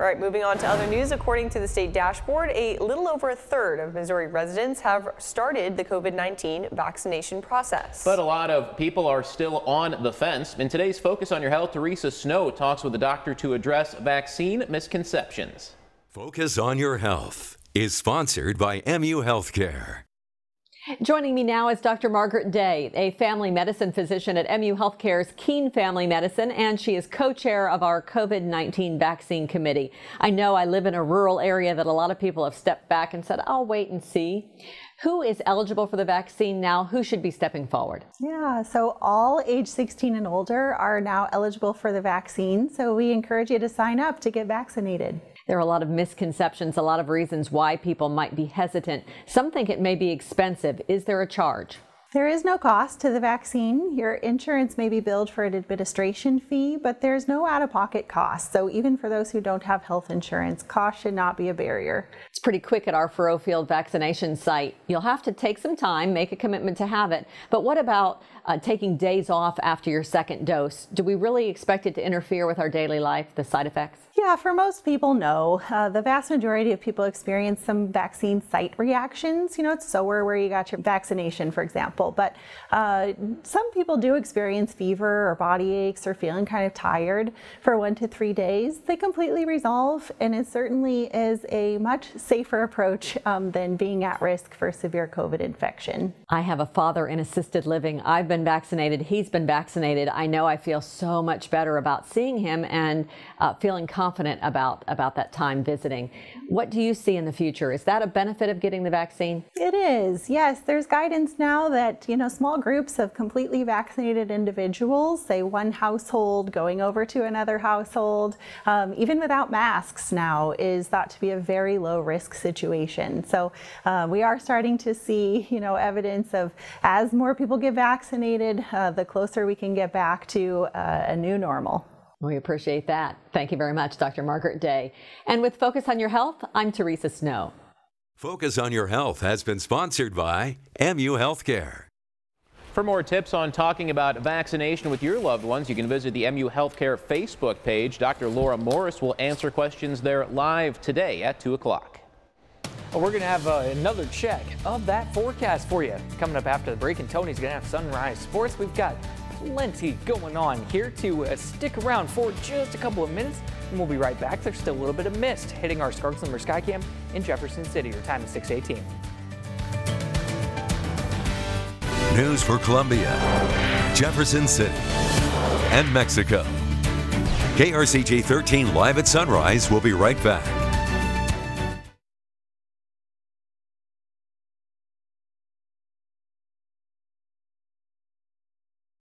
All right, moving on to other news. According to the state dashboard, a little over a third of Missouri residents have started the COVID-19 vaccination process. But a lot of people are still on the fence. In today's Focus on Your Health, Teresa Snow talks with a doctor to address vaccine misconceptions. Focus on Your Health is sponsored by MU Healthcare. Joining me now is Dr. Margaret Day, a family medicine physician at MU Healthcare's Keene Family Medicine, and she is co-chair of our COVID-19 vaccine committee. I know I live in a rural area that a lot of people have stepped back and said, I'll wait and see. Who is eligible for the vaccine now? Who should be stepping forward? Yeah, so all age 16 and older are now eligible for the vaccine. So we encourage you to sign up to get vaccinated. There are a lot of misconceptions, a lot of reasons why people might be hesitant. Some think it may be expensive. Is there a charge? There is no cost to the vaccine. Your insurance may be billed for an administration fee, but there's no out of pocket cost. So, even for those who don't have health insurance, cost should not be a barrier. It's pretty quick at our Faurot Field vaccination site. You'll have to take some time, make a commitment to have it. But what about uh, taking days off after your second dose? Do we really expect it to interfere with our daily life, the side effects? Yeah, for most people, no. Uh, the vast majority of people experience some vaccine site reactions. You know, it's sore where you got your vaccination, for example. But uh, some people do experience fever or body aches or feeling kind of tired for one to three days. They completely resolve, and it certainly is a much safer approach um, than being at risk for severe COVID infection. I have a father in assisted living. I've been vaccinated. He's been vaccinated. I know I feel so much better about seeing him and uh, feeling confident confident about, about that time visiting. What do you see in the future? Is that a benefit of getting the vaccine? It is, yes. There's guidance now that, you know, small groups of completely vaccinated individuals, say one household going over to another household, um, even without masks now, is thought to be a very low risk situation. So uh, we are starting to see, you know, evidence of as more people get vaccinated, uh, the closer we can get back to uh, a new normal. We appreciate that. Thank you very much, Dr. Margaret Day. And with Focus on Your Health, I'm Teresa Snow. Focus on Your Health has been sponsored by MU Healthcare. For more tips on talking about vaccination with your loved ones, you can visit the MU Healthcare Facebook page. Dr. Laura Morris will answer questions there live today at 2 o'clock. Well, we're going to have uh, another check of that forecast for you. Coming up after the break, and Tony's going to have Sunrise Sports. We've got plenty going on here to uh, stick around for just a couple of minutes and we'll be right back. There's still a little bit of mist hitting our Sky Skycam in Jefferson City. Your time is 618. News for Columbia, Jefferson City, and Mexico. KRCG 13 Live at Sunrise will be right back.